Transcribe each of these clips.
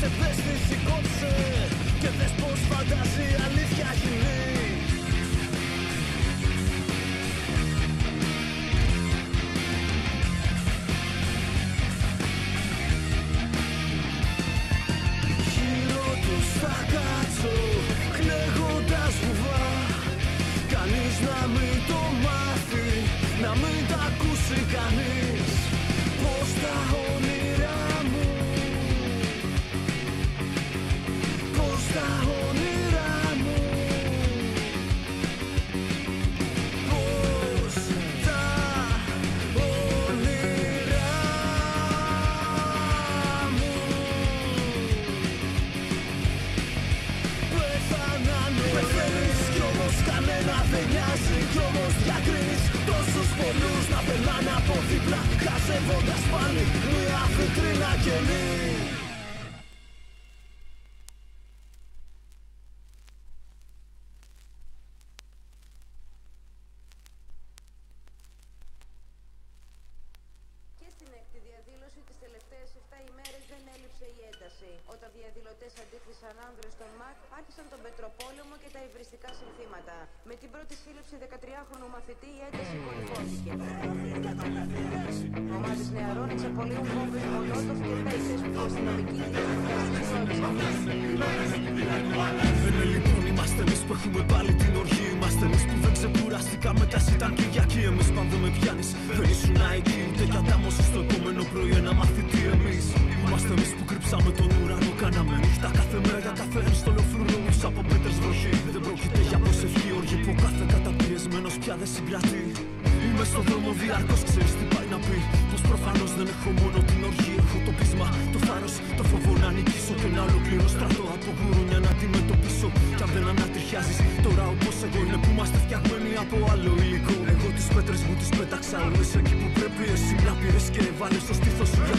Κάθε ψευδέστηση κόψε Και δες πως φαντάζει αλήθεια κοινή Γύρω τους θα κάτσω Κλαίγοντας βουβά. Κανείς να μην το μάθει Να μην τα ακούσει κανείς. Πως τα ημέρες δεν έλειψε η ένταση. Όταν διαδηλωτές αντίθεσαν άνδρες των ΜΑΚ, άρχισαν τον πετροπόλεμο και τα υβριστικά συνθήματα. Με την πρώτη σύλληψη 13χρονου μαθητή η ένταση κορυφώθηκε. Ομάδες νεαρών εξαπολύουν βόμβες μονότοφ και πέιτες που οι αστυνομικοί δικαστικοί Είναι λοιπόν είμαστε εμείς που έχουμε πάλι την οργή. Είμαστε εμείς που δεν ξεκουραστήκαμε κι ας ήταν Κυριακή Εμείς που αν δεν με πιάνεις δεν ήσουν εκεί Ούτε για τάμωση στο επόμενο πρωί ένα μαθητή εμείς. Είμαστε εμείς που κρύψαμε τον ουρανό Κάναμε νύχτα κάθε μέρα για κάθε ένστολο φρουρούς Από πέτρες βροχή Δεν πρόκειται για προσευχή οργή που ο κάθε καταπιεσμένος πια δεν συγκρατεί Είμαι στον δρόμο διαρκώς ξέρεις τι πάει να πει. Πως προφανώς δεν έχω μόνο την οργή Έχω το πείσμα, το θάρρος, το φόβο να νικήσω Και να ολοκληρώ στρατό από γουρούνια να αντιμετωπίσω Κι αν δεν ανατριχιάζεις τώρα όπως εγώ είναι που είμαστε φτιαγμένοι από άλλο υλικό. Εγώ τις πέτρες μου τις πέταξα όλες εκεί που πρέπει Εσύ να πήρες και έβαλες στο στήθος σου για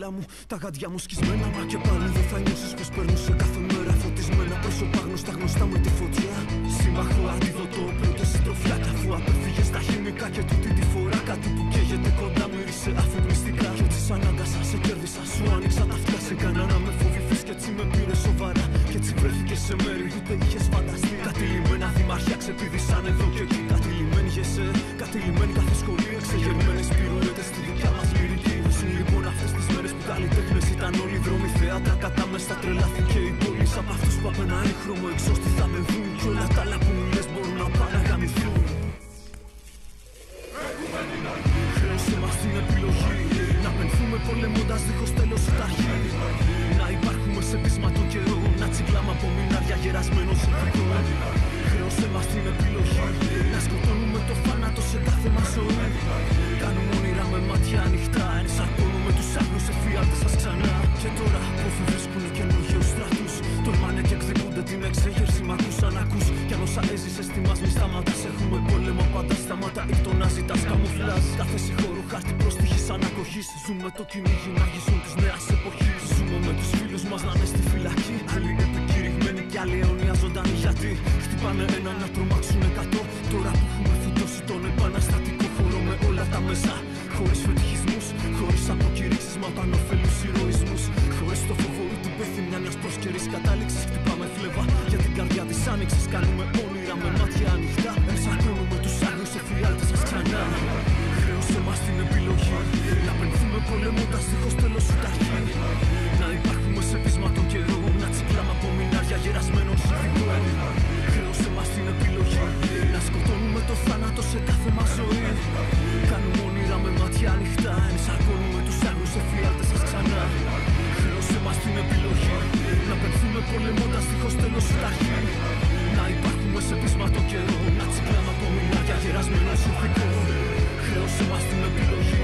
δάχτυλά μου, τα γάντια μου σκισμένα Μα και πάλι δεν θα νιώσεις πως περνούσε κάθε μέρα Φωτισμένα πρόσωπα γνωστά γνωστά με τη φωτιά. Σύμμαχο αντιδοτό πρώτη συντροφιά Κι αφού απέφυγες τα χημικά και τούτη τη φορά Κάτι που καίγεται κοντά μύρισε αφιπνιστικά Κι έτσι σ' ανάγκασα, σε κέρδισα, σου άνοιξα τα αυτιά Σε κάνα να με φοβηθείς κι έτσι με πήρε σοβαρά. Κι έτσι βρέθηκες σε μέρη που δεν είχες φανταστεί. Κατηλημένα δημαρχιά ξεπηδήσαν εδώ και εκεί. Κατηλημένοι γεσέ, κατηλημένοι κάθε σχολή Εξεγερμένες πυρούλετες στη δικιά μας λυρική Ζουν λοιπόν ήταν όλοι δρόμοι θέατρα Κατά μέσα τρελάθηκε η πόλη. Σ' απ' αυτούς που απ' ένα έγχρωμο εξώστη θα με δουν. Κι όλα τα άλλα που μου λες μπορούν να πάνε να γαμηθούν Χρέωσε μας την επιλογή. Να πενθούμε πολεμώντας δίχως τέλος η ταρχή Να υπάρχουμε σε πείσμα των καιρών Να τσιγκλάμε από μηνάρια γερασμένων συνθηκών Χρέωσε μας την επιλογή. Να σκοτώνουμε το θάνατο σε κάθε μας ζωή. Κάνουμε όνειρα με μάτια ανοιχτά Ενσαρκώνουμε τους άγνους εφιάλτες σας ξανά Και τώρα που βρίσκουν καινούργιους στρατούς. Τολμάνε και εκδικούνται την εξέγερση Μ' ακούς αν ακούς Κι αν όσα έζησες τι μας μη σταματάς. Έχουμε πόλεμο πάντα σταματά ή το να ζητάς καμουφλάζ Κάθε συγχώρο χάρτη προστιχής ανακοχής Ζούμε το κυνήγι να γυζούν της νέας εποχής. Ζούμε με τους φίλους μας να είναι στη φυλακή. Άλλοι επικηρυγμένοι κι άλλοι αιώνια ζωντανοί Γιατί χτυπάνε ένα να τρομάξουν εκατό Τώρα που έχουμε φυτώσει τον επαναστατικό χώρο με όλα τα μέσα Χωρίς φετιχισμούς, χωρίς αποκηρύξεις Μα όταν ωφελούς ηρωισμούς. Χωρίς το φόβο ή την πέθυμια μιας προσκαιρής κατάληξης Χτυπάμε φλέβα για την καρδιά της άνοιξης. Κάνουμε όνειρα με μάτια ανοιχτά Ενσαρκώνουμε τους άγνους εφιάλτες σας ξανά. Χρέωσε μας την επιλογή Να πενθούμε πολεμώντας δίχως τέλος η ταρχή Να υπάρχουμε σε πείσμα των καιρών Να τσικλάμε από μηνάρια γερασμένων συνθηκών Χρέωσε μας την επιλογή Να σκοτώνουμε το θάνατο σε κάθε μας ζωή. Κάνουμε όνειρα με μάτια ανοιχτά Εμψάχνουμε τους άγνους εφιάλτες σας ξανά. Χρέωσε μας την επιλογή Να πετθούμε πολεμώντας δίχως τέλος ταχύ Να υπάρχουμε σε πείσματο καιρό Να τσιγκλάμε από για γερασμένο σοφικό Χρέωσε μας την επιλογή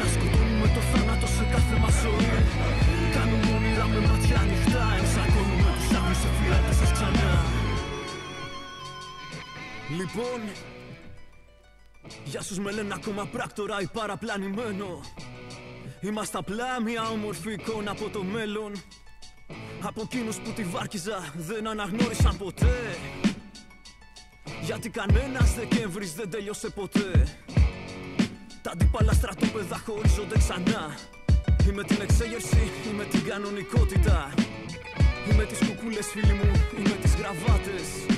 Να σκοτώνουμε το θάνατο σε κάθε μας ζωή. Κάνουμε όνειρα με μάτια ανοιχτά Εμψάχνουμε τους άγνους εφιάλτες σας ξανά. Λοιπόν, λένε ακόμα πράκτορα ή παραπλανημένο Είμαστε απλά μια όμορφη εικόνα από το μέλλον Από εκείνους που τη βάρκιζα δεν αναγνώρισαν ποτέ Γιατί κανένας Δεκέμβρης δεν τέλειωσε ποτέ Τα αντίπαλα στρατόπεδα χωρίζονται ξανά Είμαι την εξέγερση, είμαι την κανονικότητα Είμαι τις κουκούλες φίλοι μου, είμαι τις γραβάτες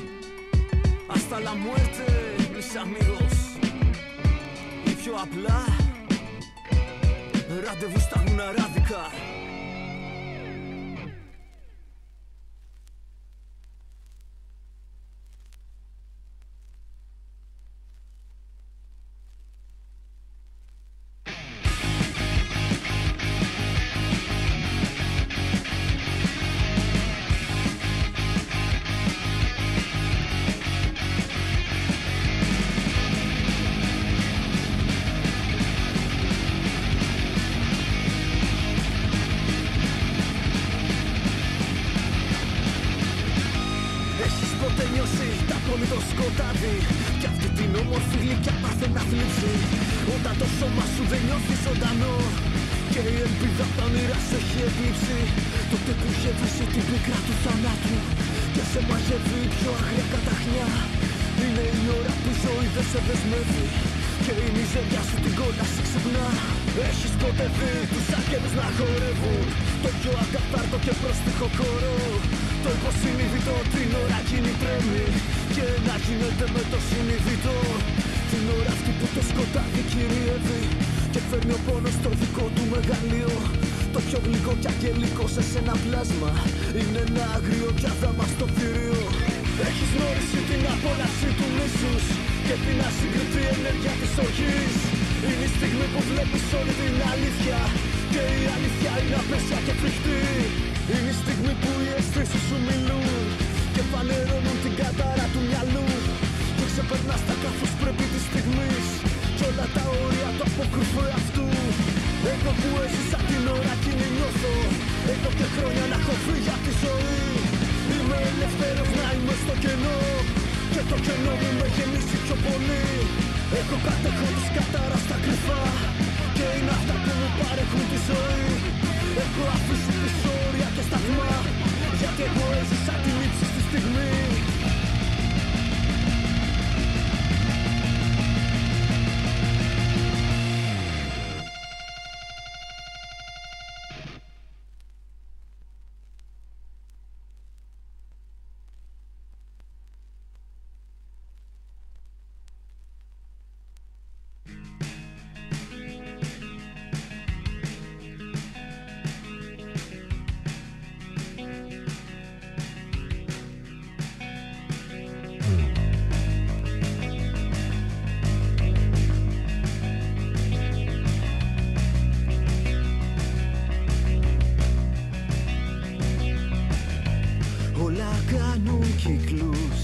Hasta la muerte, mis amigos. Ή πιο απλά. Ραντεβού στα γουναράδικα σκοτάδι. Κι αυτή την όμορφη γλυκιά πάθε να θλίψει Όταν το σώμα σου δεν νιώθει ζωντανό. Και η ελπίδα απ' τα όνειρα σε έχει εκλείψει. Τότε που γεύεσαι την πίκρα του θανάτου Και σε μαζεύει η πιο αγριά καταχνιά. Είναι η ώρα που η ζωή δεν σε δεσμεύει. Και η μιζέρια σου την κόλαση ξυπνά. Έχεις ποτέ δει τους άγγελους να χορεύουν. Το πιο ακαθάρτο και πρόστιχο χώρο Το υποσυνείδητο την ώρα εκείνη τρέμει Και να γίνεται με το συνειδητό. Την ώρα αυτή που το σκοτάδι κυριεύει Και φέρνει ο πόνος στο δικό του μεγαλείο. Το πιο γλυκό και αγγελικό σε σένα πλάσμα Είναι ένα αγρίο κι αδάμα στο θηρίο. Έχεις γνωρίσει την απόλαυση του μίσους Και την ασυγκριτή ενέργεια της οργής Είναι η στιγμή που βλέπεις όλη την αλήθεια Και η αλήθεια είναι απέσια και φρικτή Είναι η στιγμή που οι αισθήσεις σου μιλούν Και φανερώνουν την κατάρα του μυαλού Και ξεπερνάς τα καθώς πρέπει της στιγμής Κι όλα τα όρια του αποκρουφού αυτού. Εγώ που έζησα την ώρα εκείνη νιώθω Έχω και χρόνια να έχω φύγει απ' τη ζωή. Είμαι ελεύθερος να είμαι στο κενό Και το κενό μου με γεμίσει πιο πολύ. Έχω κατέχω της κατάρας στα κρυφά Και είναι αυτά που μου παρέχουν τη ζωή Έχω αφήσει πίσω όρια και σταθμά. Γιατί εγώ έζησα την ύψιστη στιγμή κάνουν κύκλους.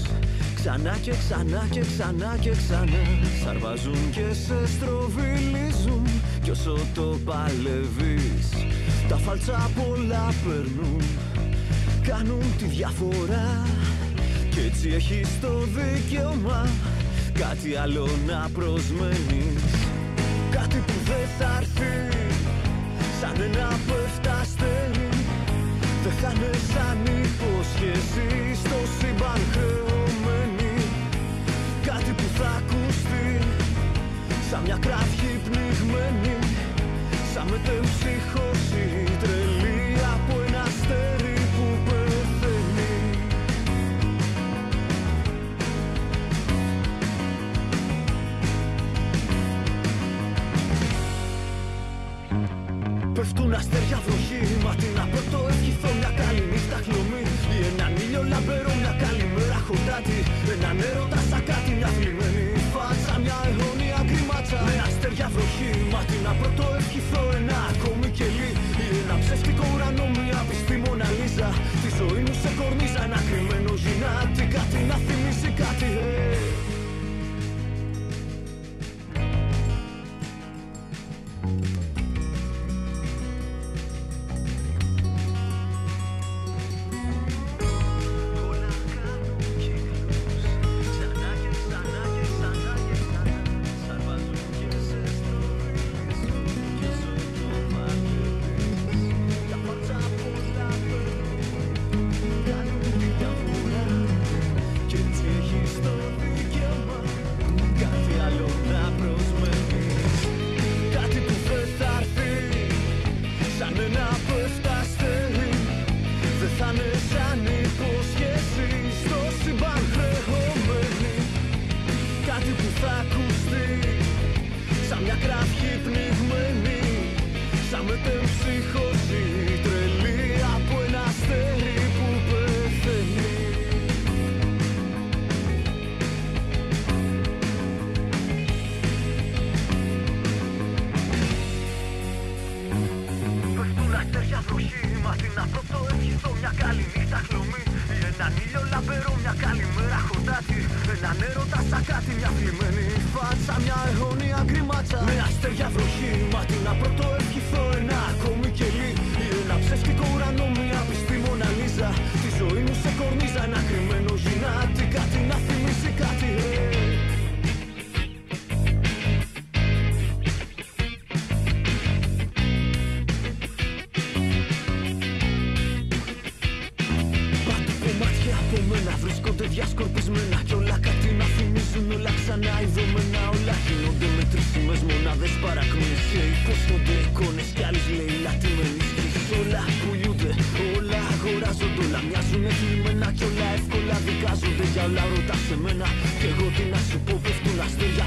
Ξανά και ξανά και ξανά και ξανά Σαρβάζουν και σε στροβιλίζουν. Κι όσο το παλεύεις Τα φάλτσα πολλά περνούν Κάνουν τη διαφορά Κι έτσι έχεις το δικαίωμα Κάτι άλλο να προσμένεις. Κάτι που δεν θα έρθει Σαν ένα πέφτα αστέρι δεν θα είναι σαν υπόσχεση στο σύμπαν βροχή Μα τι να πρώτο ευχηθώ ένα ακόμη κελί. Ή ένα ψεύτικο ουρανό μια πιστή Μοναλίζα. Τη ζωή μου σε κορνίζα ένα κρυμμένο γυνάτι συνηθισμένα Κι όλα κάτι να θυμίζουν όλα ξανά ειδωμένα Όλα γίνονται με τρίσιμες μονάδες παρακμής. Και υπόσχονται εικόνες κι άλλες λέει Όλα πουλιούνται, όλα αγοράζονται Όλα μοιάζουν εθνημένα κι όλα εύκολα δικάζονται. Για όλα ρωτάς εμένα Κι εγώ τι να σου πω πέφτουν αστέρια